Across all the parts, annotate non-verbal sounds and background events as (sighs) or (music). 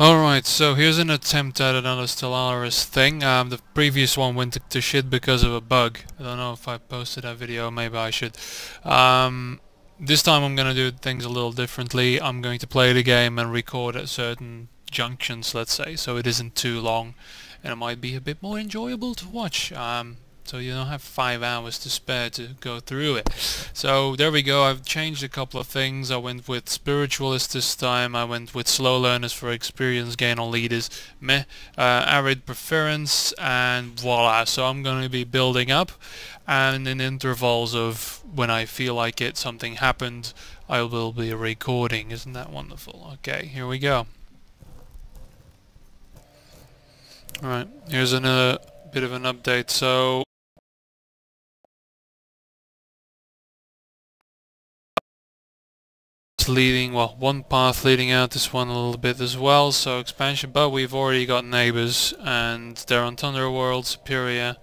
Alright, so here's an attempt at another Stellaris thing. Um, the previous one went to, to, shit because of a bug. I don't know if I posted that video, maybe I should. Um, this time I'm going to do things a little differently. I'm going to play the game and record at certain junctions, let's say, so it isn't too long and it might be a bit more enjoyable to watch. Um, so you don't have five hours to spare to go through it. So there we go, I've changed a couple of things. I went with spiritualists this time, I went with slow learners for experience gain on leaders, meh, uh, arid preference, and voila. So I'm going to be building up, and in intervals of when I feel like it, something happened, I will be recording. Isn't that wonderful? Okay, here we go. Alright, here's another bit of an update. So leading, well, one path leading out this one a little bit as well, so expansion, but we've already got neighbors, and they're on Tundra World, Superior.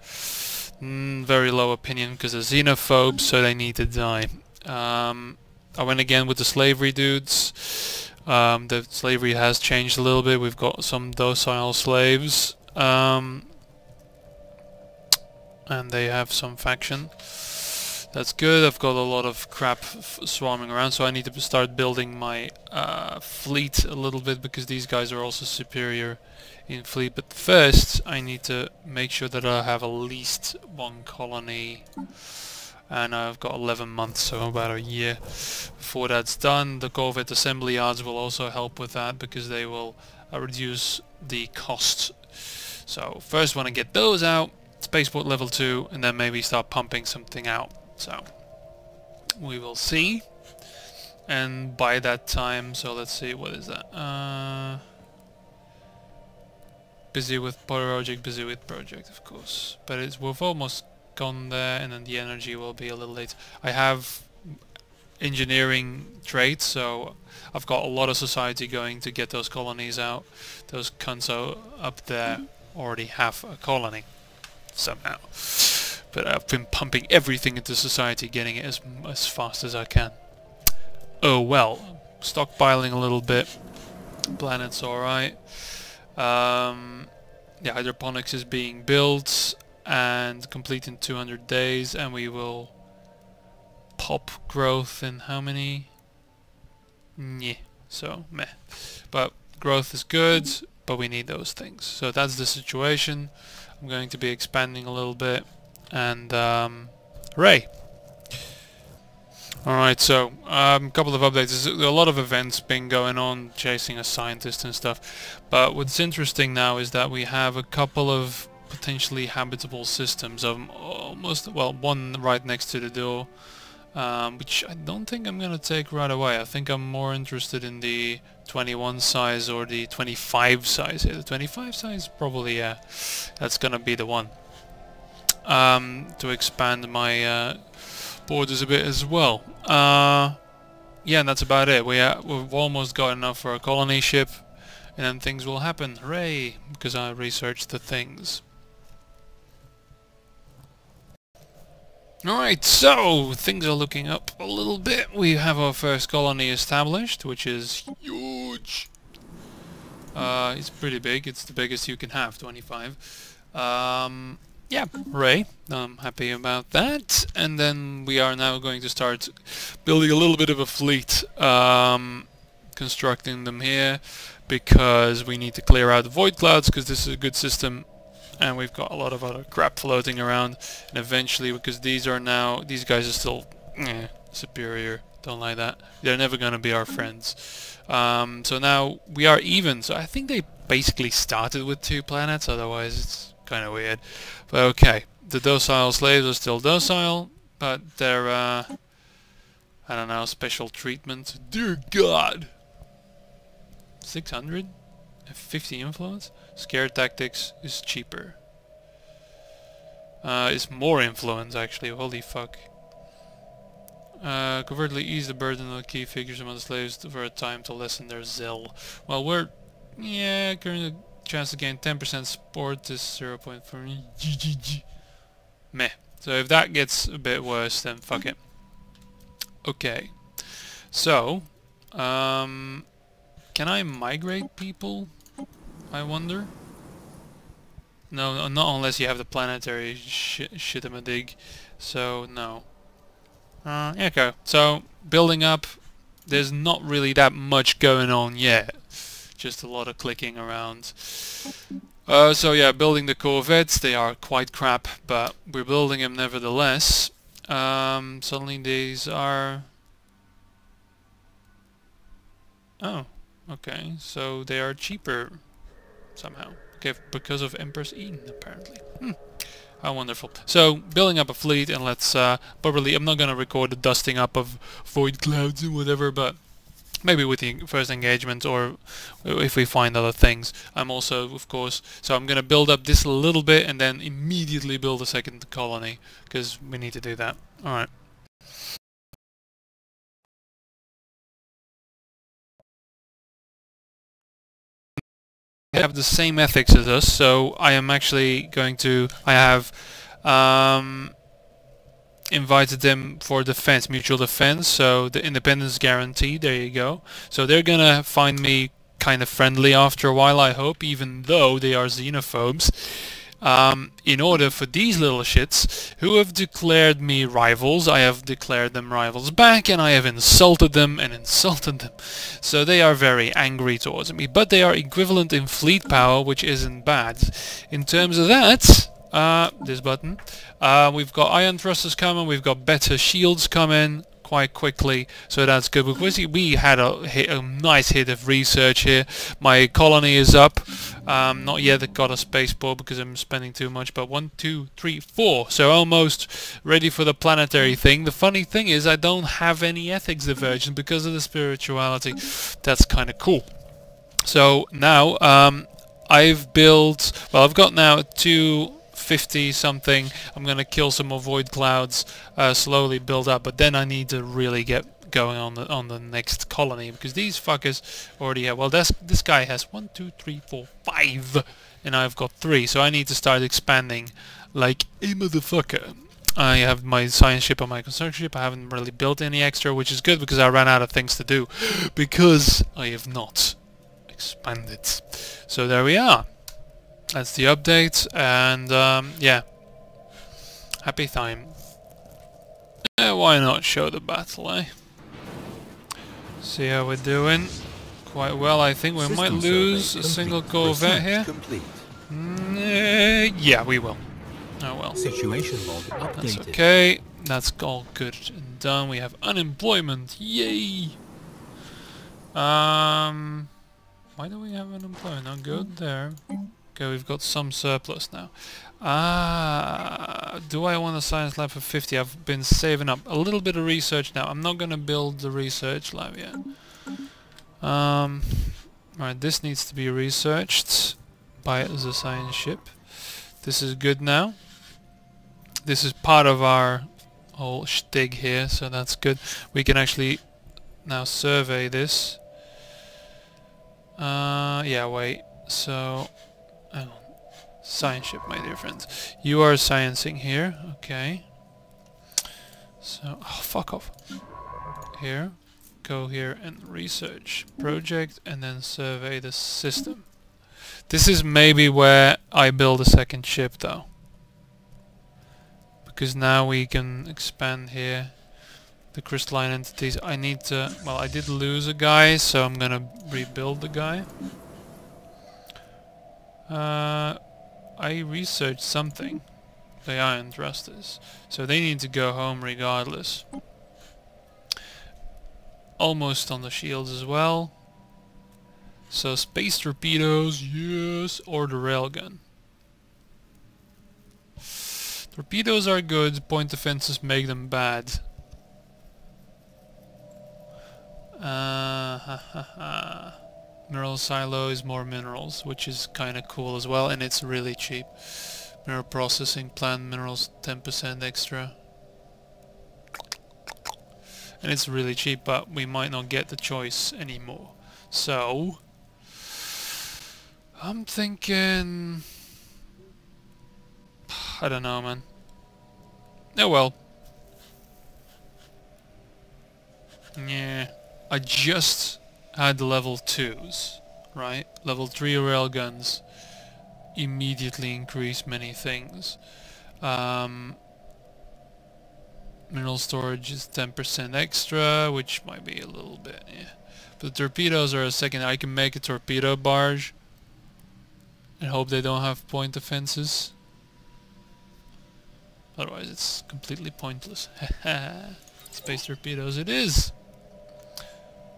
Mm, very low opinion because they're xenophobes, so they need to die. Um, I went again with the slavery dudes. Um, the slavery has changed a little bit. We've got some docile slaves. Um, and they have some faction. That's good. I've got a lot of crap swarming around, so I need to start building my uh, fleet a little bit because these guys are also superior in fleet. But first, I need to make sure that I have at least one colony. And I've got 11 months, so about a year before that's done. The Corvette assembly yards will also help with that because they will uh, reduce the cost. So first want to get those out, spaceport level 2, and then maybe start pumping something out. So we will see. And by that time, so let's see, what is that? Uh, busy with project, busy with project, of course. But it's we've almost gone there, and then the energy will be a little late. I have engineering traits, so I've got a lot of society going to get those colonies out. Those cunts up there already have a colony somehow. But I've been pumping everything into society, getting it as, as fast as I can. Oh well, stockpiling a little bit. Planet's alright. Um, yeah, hydroponics is being built and complete in 200 days and we will pop growth in how many? Yeah, so meh. But growth is good, but we need those things. So that's the situation. I'm going to be expanding a little bit and um, Ray. Alright, so a um, couple of updates. There's a lot of events been going on, chasing a scientist and stuff. But what's interesting now is that we have a couple of potentially habitable systems. Um, almost well, one right next to the door, um, which I don't think I'm gonna take right away. I think I'm more interested in the 21 size or the 25 size. Yeah, the 25 size probably, yeah, that's gonna be the one um, to expand my uh, borders a bit as well. Uh, yeah, and that's about it. We uh, we've almost got enough for a colony ship, and then things will happen. Hooray! Because I researched the things. Alright, so things are looking up a little bit. We have our first colony established, which is huge. Uh, it's pretty big. It's the biggest you can have, 25. Um, yeah, Ray. I'm happy about that. And then we are now going to start building a little bit of a fleet, um, constructing them here, because we need to clear out the void clouds, because this is a good system, and we've got a lot of other crap floating around. And eventually, because these are now, these guys are still eh, superior, don't like that. They're never going to be our friends. Um, so now we are even, so I think they basically started with two planets, otherwise it's kind of weird. But okay, the docile slaves are still docile, but they're, uh, I don't know, special treatment. Dear God! 600? 50 influence? Scare tactics is cheaper. Uh, it's more influence actually, holy fuck. Uh, covertly ease the burden of the key figures among the slaves for a time to lessen their zeal. Well, we're... Yeah, currently chance to gain 10% support is 0 0.4 GGG. Meh. So if that gets a bit worse, then fuck it. Okay. So, um, can I migrate people? I wonder? No, not unless you have the planetary sh shitamadig. So, no. Uh, yeah, okay. So, building up, there's not really that much going on yet. Just a lot of clicking around. Uh, so yeah, building the Corvettes, they are quite crap, but we're building them nevertheless. Um, suddenly these are... Oh, okay, so they are cheaper somehow. Okay, because of Empress Eden, apparently. Hmm. How wonderful. So, building up a fleet, and let's uh, probably... I'm not going to record the dusting up of void clouds and whatever, but maybe with the first engagement or if we find other things. I'm also, of course, so I'm going to build up this a little bit and then immediately build a second colony because we need to do that. Alright. have the same ethics as us, so I am actually going to, I have um, invited them for defense, mutual defense, so the independence guarantee, there you go. So they're gonna find me kind of friendly after a while, I hope, even though they are xenophobes. Um, in order for these little shits who have declared me rivals, I have declared them rivals back and I have insulted them and insulted them. So they are very angry towards me, but they are equivalent in fleet power, which isn't bad. In terms of that, uh, this button. Uh, we've got ion thrusters coming, we've got better shields coming quite quickly, so that's good. Because we had a, hit, a nice hit of research here. My colony is up. Um, not yet got a spaceport because I'm spending too much, but one, two, three, four. So almost ready for the planetary thing. The funny thing is I don't have any ethics diversion because of the spirituality. That's kind of cool. So now um, I've built, well I've got now two 50 something. I'm going to kill some more void clouds, uh, slowly build up, but then I need to really get going on the on the next colony because these fuckers already have. Well, this this guy has one, two, three, four, five, and I've got three, so I need to start expanding like a motherfucker. I have my science ship and my construction ship. I haven't really built any extra, which is good because I ran out of things to do (gasps) because I have not expanded. So there we are. That's the update, and um, yeah, happy time. Eh, why not show the battle, eh? See how we're doing. Quite well, I think we System might lose a single Corvette here. Mm, uh, yeah, we will. Oh well. Situation log updated. That's okay. That's all good and done. We have unemployment. Yay! Um, why do we have unemployment? Not good there. Okay, we've got some surplus now. Ah, do I want a science lab for 50? I've been saving up a little bit of research now. I'm not going to build the research lab yet. Um, right, this needs to be researched by the science ship. This is good now. This is part of our whole shtig here, so that's good. We can actually now survey this. Uh, yeah, wait. So science ship, my dear friends. You are sciencing here, okay. So, oh, fuck off. Here, go here and research project and then survey the system. This is maybe where I build a second ship though. Because now we can expand here the crystalline entities. I need to, well I did lose a guy so I'm gonna rebuild the guy. Uh, I researched something. The ion thrusters. So they need to go home regardless. Almost on the shields as well. So space torpedoes, yes, or the railgun. Torpedoes are good, point defenses make them bad. Uh, ha, ha, ha. Mineral silo is more minerals, which is kind of cool as well, and it's really cheap. Mineral processing plant minerals 10% extra. And it's really cheap, but we might not get the choice anymore. So, I'm thinking... I don't know, man. Oh well. Yeah. I just had the level 2s. right? Level 3 rail guns immediately increase many things. Um, mineral storage is 10% extra, which might be a little bit, yeah. But the torpedoes are a second. I can make a torpedo barge and hope they don't have point defenses. Otherwise it's completely pointless. (laughs) Space torpedoes it is!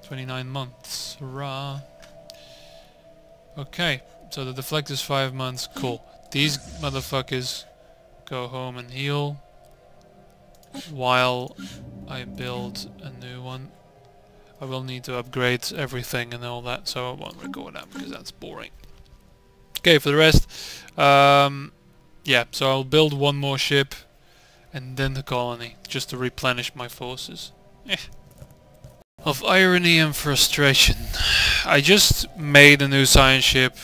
29 months. Hurrah. Okay, so the deflect is 5 months. Cool. These motherfuckers go home and heal while I build a new one. I will need to upgrade everything and all that, so I won't record that because that's boring. Okay, for the rest, um, yeah, so I'll build one more ship and then the colony, just to replenish my forces. Eh. Of irony and frustration. I just made a new science ship,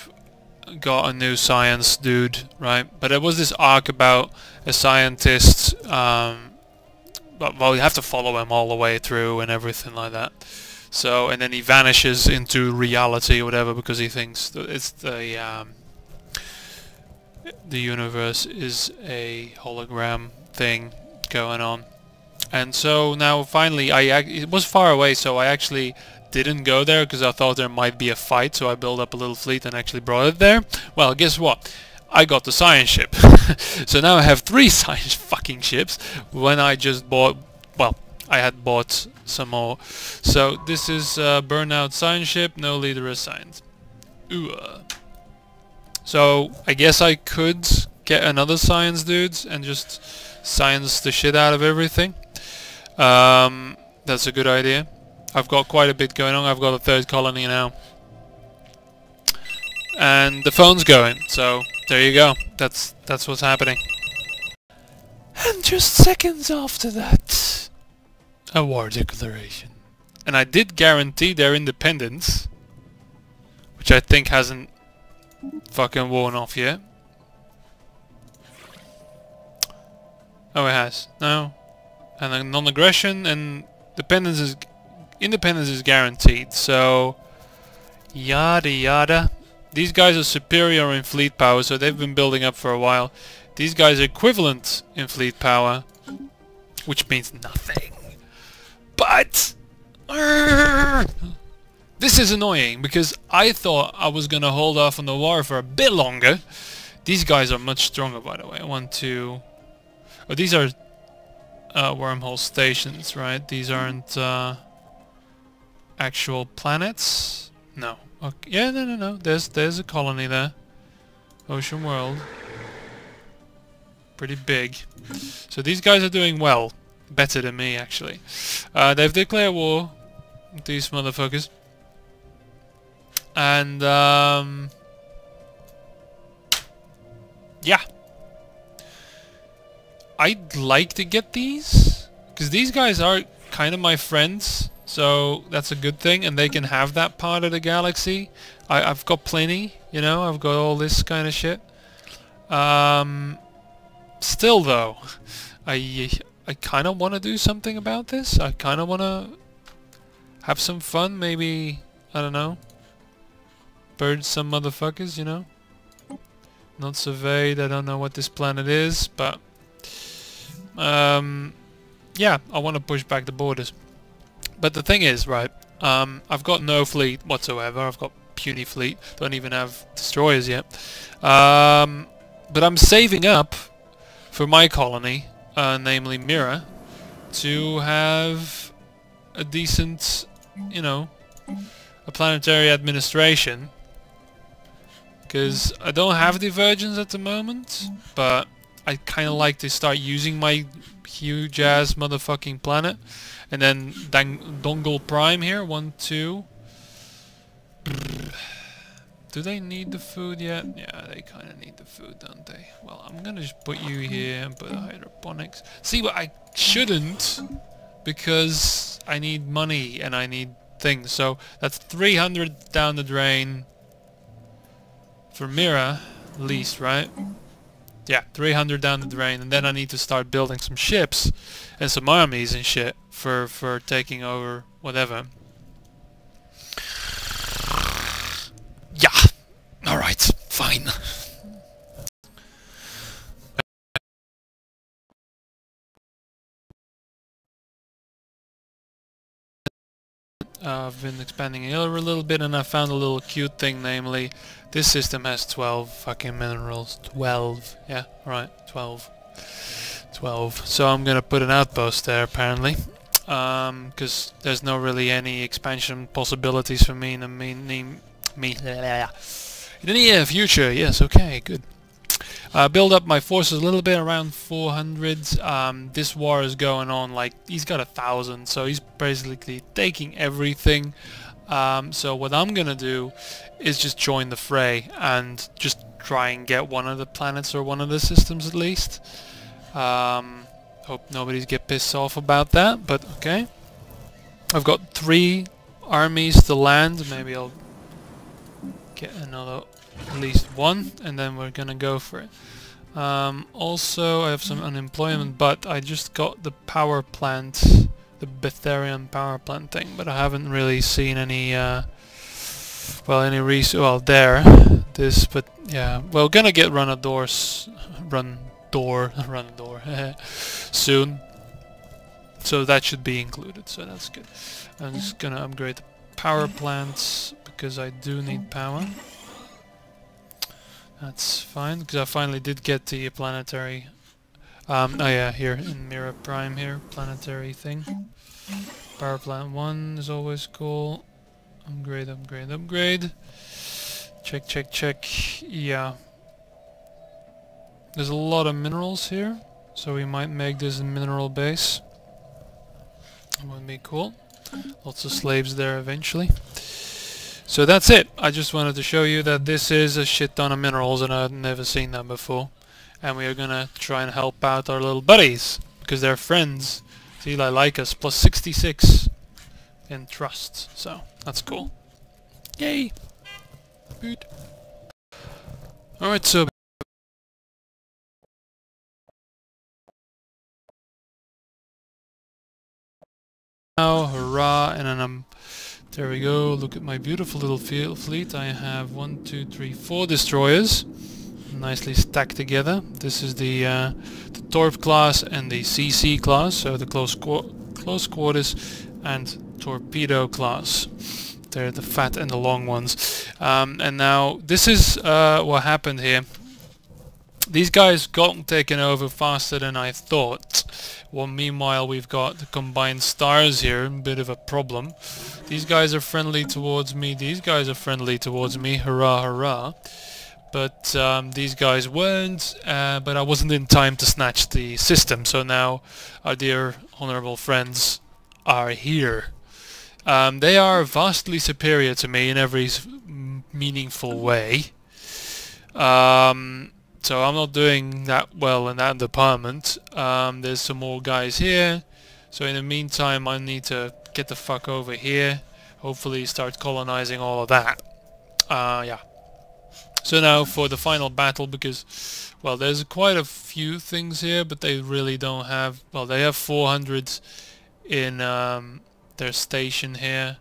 got a new science dude, right? But there was this arc about a scientist, um, well, you have to follow him all the way through and everything like that. So, and then he vanishes into reality or whatever because he thinks that it's the um, the universe is a hologram thing going on. And so now finally, I it was far away, so I actually didn't go there because I thought there might be a fight, so I built up a little fleet and actually brought it there. Well, guess what? I got the science ship. (laughs) so now I have three (laughs) science fucking ships when I just bought, well, I had bought some more. So this is burnout science ship, no leader assigned. Ooh. Uh. So I guess I could get another science dudes and just science the shit out of everything. Um, that's a good idea. I've got quite a bit going on. I've got a third colony now. And the phone's going, so there you go. That's that's what's happening. And just seconds after that, a war declaration. And I did guarantee their independence, which I think hasn't fucking worn off yet. Oh, it has. No. And non-aggression and dependence is independence is guaranteed. So yada yada. These guys are superior in fleet power, so they've been building up for a while. These guys are equivalent in fleet power, which means nothing. But (laughs) this is annoying because I thought I was gonna hold off on the war for a bit longer. These guys are much stronger, by the way. One, two. Oh, these are uh, wormhole stations, right? These aren't uh, actual planets. No. Okay. Yeah, no, no, no. There's there's a colony there. Ocean World. Pretty big. So these guys are doing well. Better than me, actually. Uh, they've declared war. These motherfuckers. And, um... Yeah. I'd like to get these. Because these guys are kind of my friends. So that's a good thing, and they can have that part of the galaxy. I, have got plenty, you know, I've got all this kind of shit. Um, still though, I, I kind of want to do something about this. I kind of want to have some fun, maybe, I don't know, bird some motherfuckers, you know? Not surveyed, I don't know what this planet is, but, um, yeah, I want to push back the borders. But the thing is, right, um, I've got no fleet whatsoever. I've got puny fleet. Don't even have destroyers yet. Um, but I'm saving up for my colony, uh, namely Mira, to have a decent, you know, a planetary administration. Because I don't have divergence at the moment, but I kind of like to start using my huge ass motherfucking planet. And then Dang Dongle Prime here, one, two. Do they need the food yet? Yeah, they kind of need the food, don't they? Well, I'm gonna just put you here and put hydroponics. See, what I shouldn't, because I need money and I need things. So that's 300 down the drain for Mira, at least, right? yeah, 300 down the drain, and then I need to start building some ships and some armies and shit for for taking over whatever. Yeah. All right. Fine. Uh, I've been expanding it a little bit and I found a little cute thing, namely this system has 12 fucking minerals. 12. Yeah, right, 12. 12. So I'm gonna put an outpost there apparently. Because um, there's no really any expansion possibilities for me in the mean, me, me (laughs) in the near future. Yes, okay, good. Uh, build up my forces a little bit, around 400. Um, this war is going on like he's got a thousand, so he's basically taking everything. Um, so what I'm gonna do is just join the fray and just try and get one of the planets or one of the systems at least. Um, hope nobody's get pissed off about that, but okay. I've got three armies to land. Maybe I'll get another at least one and then we're gonna go for it. Um, also I have some unemployment but I just got the power plant, the Betharian power plant thing but I haven't really seen any uh, well any res well there this but yeah. Well gonna get run a doors run door (laughs) run a door (laughs) soon. So that should be included so that's good. I'm just gonna upgrade the power plants because I do need power that's fine, because I finally did get the planetary... Um, oh yeah, here in Mira Prime here, planetary thing. Power plant 1 is always cool. Upgrade, upgrade, upgrade. Check, check, check. Yeah. There's a lot of minerals here, so we might make this a mineral base. That would be cool. Lots of slaves there eventually. So that's it. I just wanted to show you that this is a shit ton of minerals and I've never seen that before. And we are gonna try and help out our little buddies because they're friends. See, they like us. Plus 66 in trust. So that's cool. Yay! Good. Alright, so now, hurrah, and then I'm there we go, look at my beautiful little fleet. I have one, two, three, four destroyers nicely stacked together. This is the, uh, the Torp class and the CC class, so the close, close quarters and torpedo class. They're the fat and the long ones. Um, and now this is uh, what happened here. These guys got taken over faster than I thought. Well, meanwhile we've got the combined stars here, a bit of a problem. These guys are friendly towards me, these guys are friendly towards me, hurrah hurrah. But um, these guys weren't, uh, but I wasn't in time to snatch the system, so now our dear honorable friends are here. Um, they are vastly superior to me in every meaningful way. Um, so I'm not doing that well in that department. Um, there's some more guys here. So in the meantime I need to get the fuck over here. Hopefully start colonizing all of that. Uh, yeah. So now for the final battle because, well, there's quite a few things here, but they really don't have, well, they have 400 in um, their station here,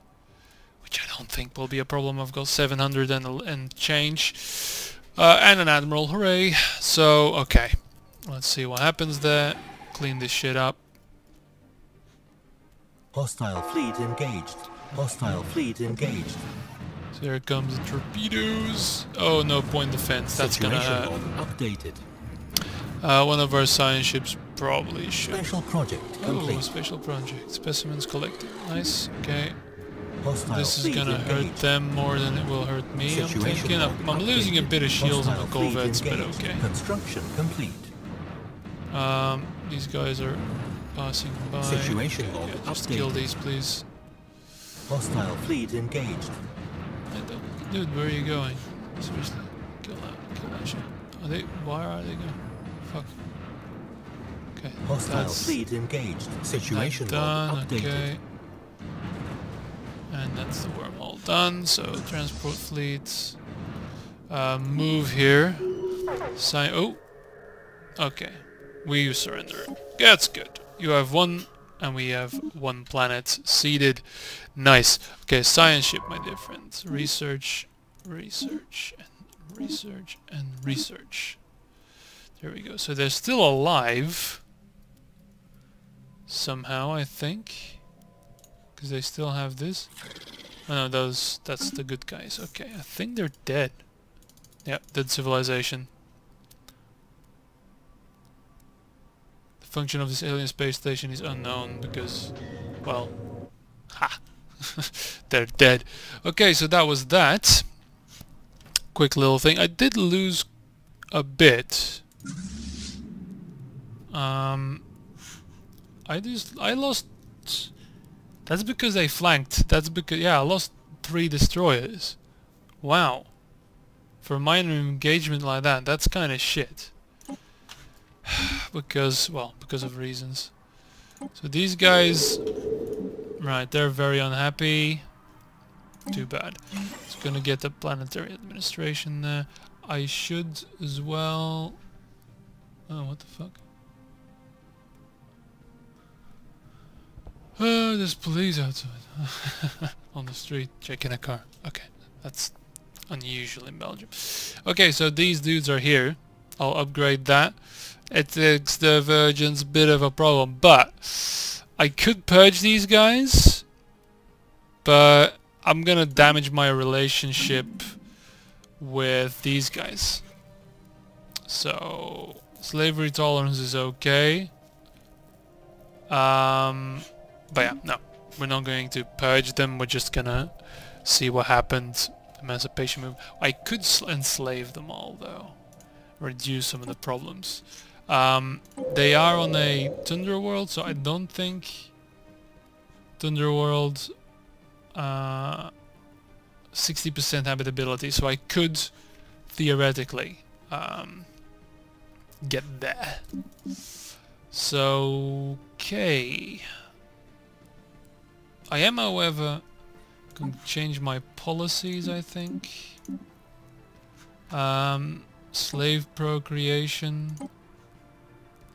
which I don't think will be a problem. I've got 700 and, and change. Uh, and an admiral, hooray! So, okay. Let's see what happens there. Clean this shit up. Hostile fleet engaged. Hostile fleet engaged. So here comes the torpedoes. Oh, no point defense. That's Situation gonna. Updated. Uh, one of our science ships probably should. Special project complete. Oh, special project. Specimens collected. Nice. Okay. Hostile this is gonna engaged. hurt them more than it will hurt me. Situation I'm thinking I'm, I'm losing a bit of shields on the corvettes, but okay. Construction complete. Um, these guys are passing by. Situation okay, yeah, just kill these, please. Hostile fleet engaged. Dude, where are you going? Seriously, kill that, kill that shit. Are they? Why are they going? Fuck. Okay. Hostile fleet engaged. Situation done. Okay. And that's the wormhole done. So transport fleets. Uh, move here. Sign. Oh. Okay. We surrender. That's good. You have one and we have one planet seeded. Nice. Okay, science ship, my dear friends. Research, research, and research, and research. There we go. So they're still alive. Somehow, I think. Because they still have this. Oh no, those, that's the good guys. Okay, I think they're dead. Yeah, dead civilization. The function of this alien space station is unknown because, well, ha! (laughs) they're dead. Okay, so that was that. Quick little thing. I did lose a bit. Um, I just I lost. That's because they flanked. That's because yeah, I lost three destroyers. Wow. For a minor engagement like that, that's kind of shit. (sighs) because well, because of reasons. So these guys, right? They're very unhappy. Too bad. It's gonna get the planetary administration there. I should as well. Oh, what the fuck? Uh, there's police outside. (laughs) On the street, checking a car. Okay, that's unusual in Belgium. Okay, so these dudes are here. I'll upgrade that. Ethics divergence, bit of a problem, but I could purge these guys, but I'm gonna damage my relationship with these guys. So slavery tolerance is okay. Um, but yeah, no, we're not going to purge them. We're just gonna see what happens. Emancipation move. I could enslave them all though, reduce some of the problems. Um, they are on a Tundra world, so I don't think Tundra world. Uh, 60% habitability, so I could theoretically um, get there. So, okay. I am, however, going to change my policies, I think. Um, slave procreation,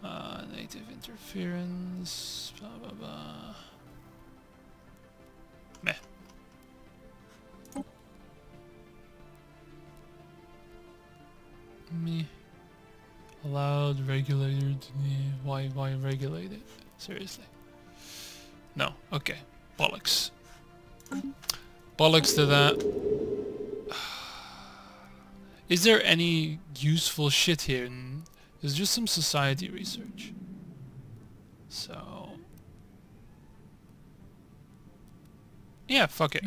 uh, native interference, blah blah blah. Meh. Me. Allowed regulator to why why regulate it? Seriously. No, okay. Bollocks. Bollocks to that. (sighs) Is there any useful shit here? There's just some society research. So... Yeah, fuck it.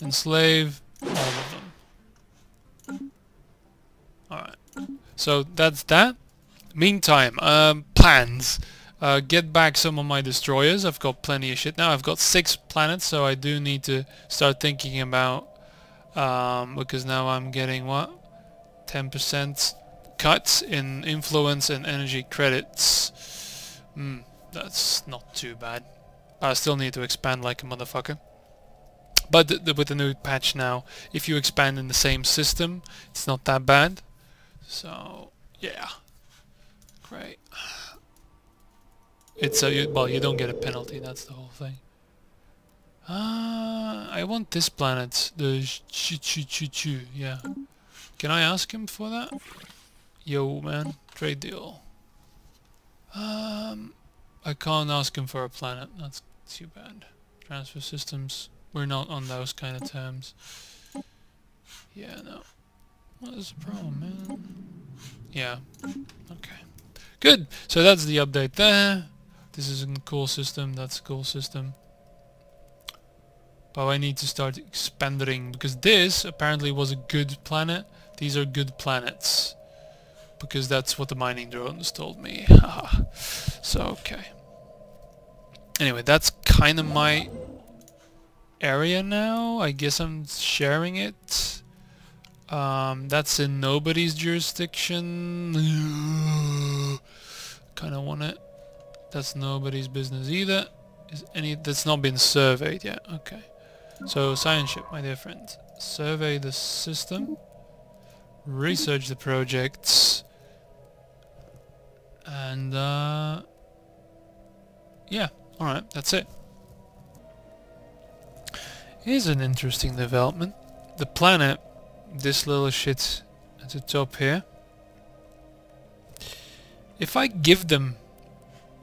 Enslave all of them. Alright. So that's that. Meantime, um, plans. Uh, get back some of my destroyers. I've got plenty of shit now. I've got six planets, so I do need to start thinking about... Um, because now I'm getting, what? 10% cuts in influence and energy credits. Hmm, that's not too bad. I still need to expand like a motherfucker. But th th with the new patch now, if you expand in the same system, it's not that bad. So, yeah. Great. It's a, you, well, you don't get a penalty, that's the whole thing. Uh, I want this planet, the Chu Chu Chu Chu, yeah. Can I ask him for that? Yo, man, trade deal. Um, I can't ask him for a planet, that's too bad. Transfer systems, we're not on those kind of terms. Yeah, no. What is the problem, man? Yeah, okay. Good, so that's the update there. This is a cool system, that's a cool system. But I need to start expanding because this apparently was a good planet. These are good planets. Because that's what the mining drones told me. (laughs) so, okay. Anyway, that's kind of my area now. I guess I'm sharing it. Um, that's in nobody's jurisdiction. (sighs) kind of want it. That's nobody's business either. Is any that's not been surveyed yet? Okay. So science ship, my dear friend. Survey the system. Research the projects. And uh yeah, alright, that's it. Here's an interesting development. The planet, this little shit at the top here. If I give them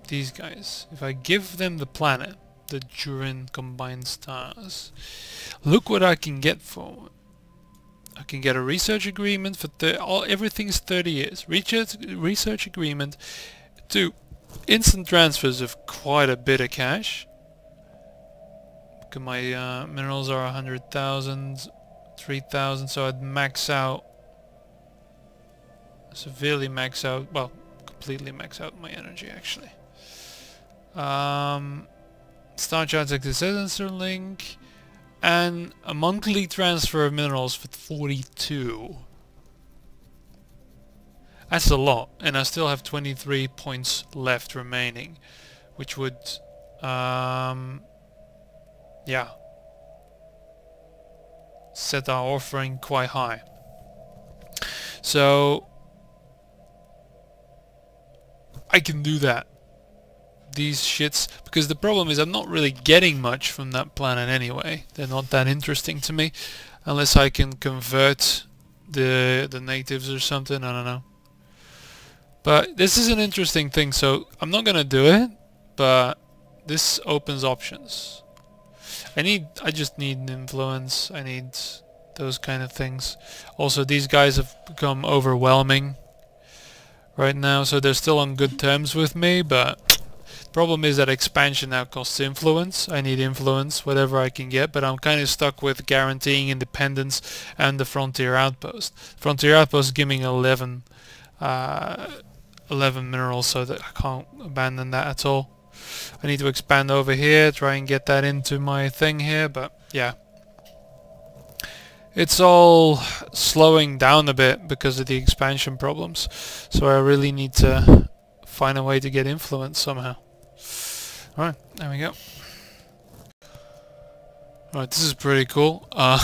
these guys, if I give them the planet, the Durin combined stars. Look what I can get for. I can get a research agreement for all everything's 30 years. Research research agreement to instant transfers of quite a bit of cash. Look my uh, minerals are 100,000, 3,000, so I'd max out severely max out, well, completely max out my energy actually. Um, Star Charts Existence link and a monthly transfer of minerals for 42. That's a lot, and I still have 23 points left remaining, which would, um, yeah, set our offering quite high. So, I can do that. These shits, because the problem is I'm not really getting much from that planet anyway. They're not that interesting to me, unless I can convert the the natives or something. I don't know. But this is an interesting thing, so I'm not gonna do it, but this opens options. I need, I just need influence, I need those kind of things. Also, these guys have become overwhelming right now, so they're still on good terms with me, but problem is that expansion now costs influence. I need influence, whatever I can get, but I'm kind of stuck with guaranteeing independence and the Frontier Outpost. Frontier Outpost giving 11, uh, 11 minerals, so that I can't abandon that at all. I need to expand over here, try and get that into my thing here, but yeah, it's all slowing down a bit because of the expansion problems. So I really need to find a way to get influence somehow. Alright, there we go. Alright, this is pretty cool. Uh,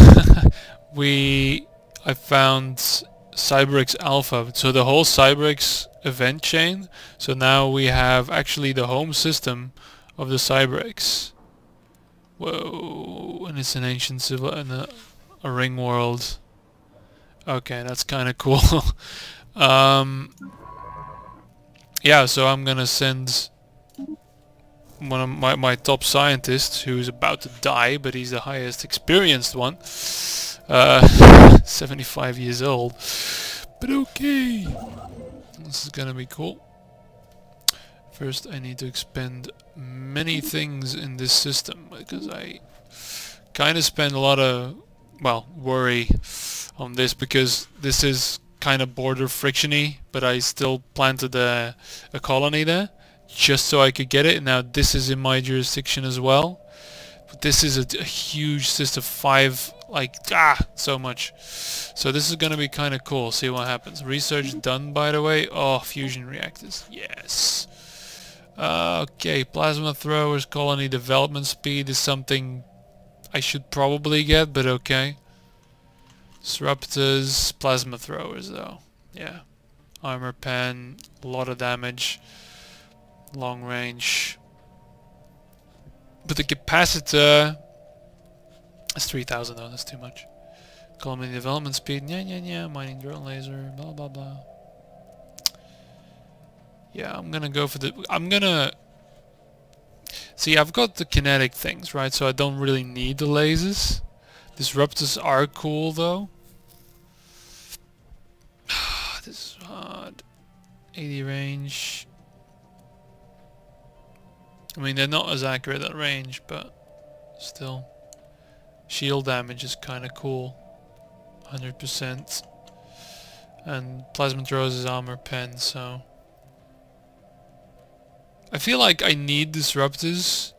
(laughs) we, I found Cybrex Alpha. So the whole Cybrex event chain. So now we have actually the home system of the Cybrex. Whoa, and it's an ancient civil and a a ring world. Okay, that's kind of cool. (laughs) um, yeah, so I'm gonna send one of my, my top scientists who's about to die, but he's the highest experienced one. Uh, (laughs) 75 years old. But okay. This is gonna be cool. First I need to expend many things in this system because I kind of spend a lot of well, worry on this because this is kind of border frictiony, but I still planted a, a colony there just so I could get it. Now this is in my jurisdiction as well. But this is a, a huge system, five, like, ah, so much. So this is going to be kind of cool. See what happens. Research done, by the way. Oh, fusion reactors. Yes. Uh, okay, plasma throwers, colony development speed is something I should probably get, but okay. Disruptors, plasma throwers though. Yeah. Armor pen, a lot of damage. Long range. But the capacitor... That's 3000 though, that's too much. Colony development speed, yeah, yeah, yeah. Mining drone laser, blah, blah, blah. Yeah, I'm gonna go for the... I'm gonna See, I've got the kinetic things, right? So I don't really need the lasers. Disruptors are cool, though. (sighs) this is hard. 80 range. I mean, they're not as accurate at range, but still. Shield damage is kind of cool. 100%. And Plasma throws his armor pen, so... I feel like I need disruptors.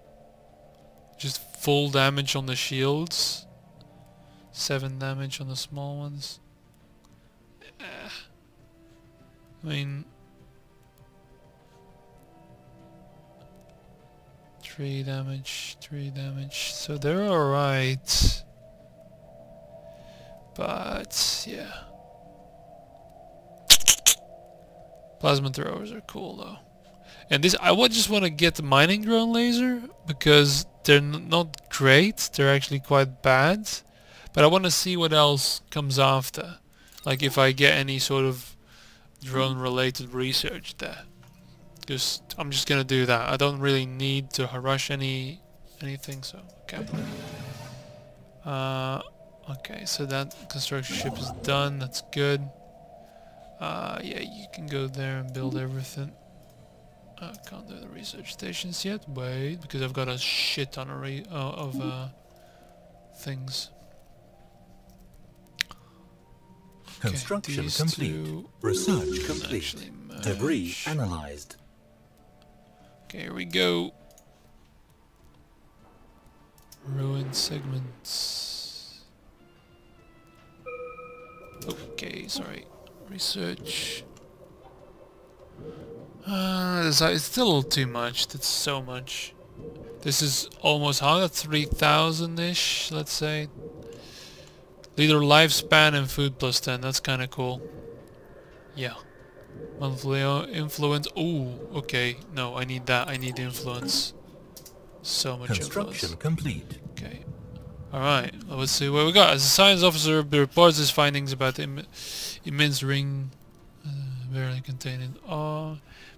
Just full damage on the shields. 7 damage on the small ones. I mean... 3 damage, 3 damage. So they're alright. But, yeah. Plasma throwers are cool though. And this, I would just want to get the mining drone laser because they're not great. They're actually quite bad. But I want to see what else comes after. Like if I get any sort of drone related research there. Just, I'm just going to do that. I don't really need to rush any anything, so okay. Uh, okay, so that construction ship is done. That's good. Uh, yeah, you can go there and build everything. I can't do the research stations yet. Wait, because I've got a shit ton of, re uh, of uh, things. Construction these complete. Research complete. Debris analyzed. Okay, here we go. Ruined segments. Okay, sorry. Research. Uh, it's still a little too much. That's so much. This is almost how that 3,000-ish, let's say. Leader lifespan and food plus 10. That's kind of cool. Yeah. Monthly influence. Ooh, okay. No, I need that. I need influence. So much Construction influence. complete. Okay. Alright, let's see what we got. As a science officer reports his findings about the Im immense ring uh, barely contained awe,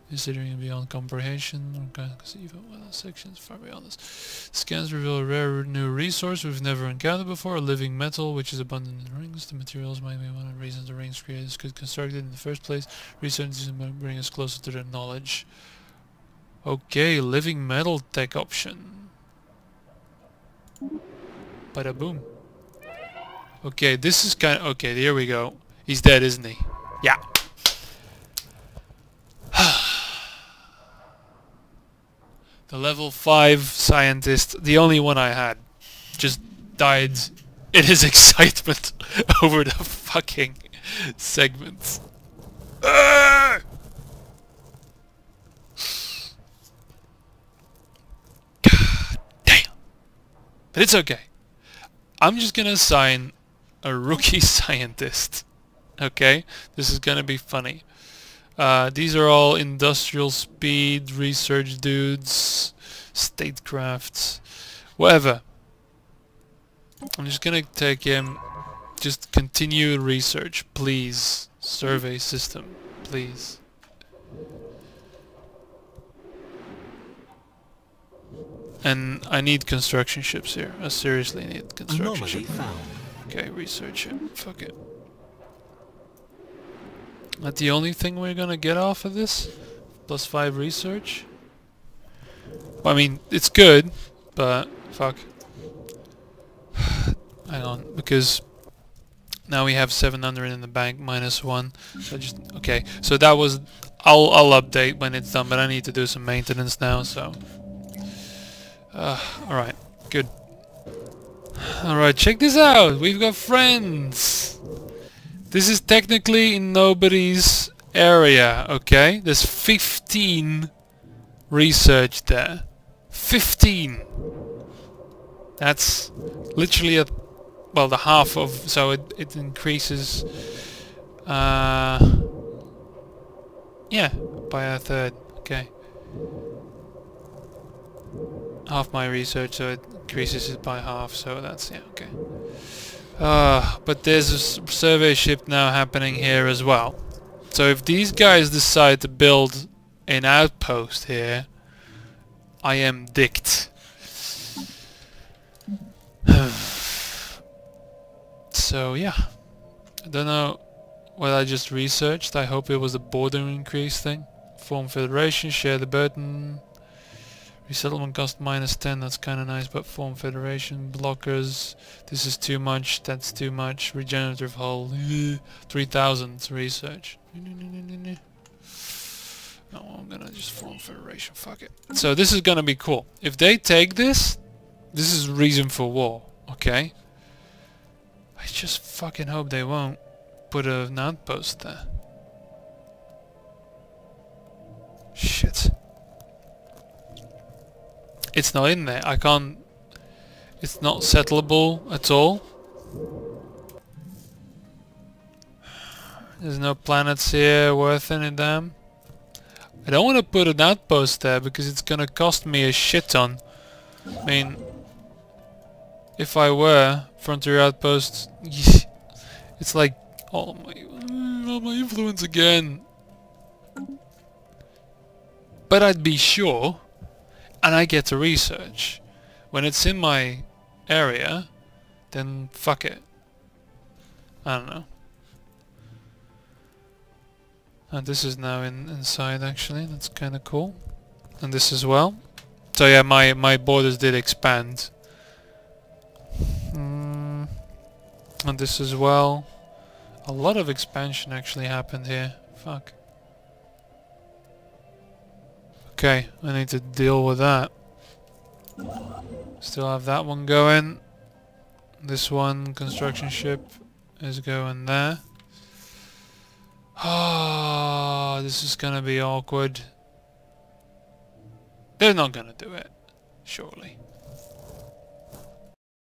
considering beyond comprehension, can conceive of other sections far beyond this. Scans reveal a rare new resource we've never encountered before, a living metal which is abundant in rings. The materials might be one of the reasons the rings creators could construct it in the first place. Research might bring us closer to their knowledge. Okay, living metal tech option. Bada boom. Okay, this is kind of... Okay, here we go. He's dead, isn't he? Yeah. The level 5 scientist, the only one I had, just died in his (laughs) excitement (laughs) over the fucking segments. Ah! God damn. But it's okay. I'm just gonna assign a rookie (laughs) scientist. Okay? This is gonna be funny. Uh, these are all industrial speed research dudes, statecrafts, whatever. I'm just gonna take him. Just continue research, please. Survey system, please. And I need construction ships here. I seriously need construction ships. Okay, research it. Fuck it. That the only thing we're gonna get off of this? Plus five research? Well, I mean, it's good, but fuck. (sighs) Hang on, because now we have 700 in the bank minus one. So just okay. So that was. I'll I'll update when it's done, but I need to do some maintenance now. So. Uh, (sighs) all right. Good. Alright, check this out. We've got friends. This is technically in nobody's area, okay? There's 15 research there. 15! That's literally a... Well, the half of... So it, it increases... Uh, yeah, by a third. Okay. Half my research, so it increases it by half, so that's, yeah, okay. Uh, but there's a survey ship now happening here as well. So if these guys decide to build an outpost here, I am dicked. (sighs) so yeah, I don't know what I just researched. I hope it was a border increase thing. Form federation, share the burden. Resettlement cost minus 10, that's kinda nice, but form federation, blockers, this is too much, that's too much, regenerative hull, (laughs) 3000 research. No, I'm gonna just form federation, fuck it. So this is gonna be cool. If they take this, this is reason for war, okay? I just fucking hope they won't put an outpost there. Shit. It's not in there. I can't... It's not settleable at all. There's no planets here worth any damn. I don't want to put an outpost there because it's gonna cost me a shit ton. I mean, if I were frontier outpost, (laughs) it's like all my all my influence again. But I'd be sure, and I get to research. when it's in my area, then fuck it. I don't know. And this is now in inside actually, that's kinda cool. And this as well. So yeah, my, my borders did expand. Mm, and this as well. A lot of expansion actually happened here. Fuck. Okay, I need to deal with that. Still have that one going. This one, construction ship, is going there. Ah, this is gonna be awkward. They're not gonna do it, surely.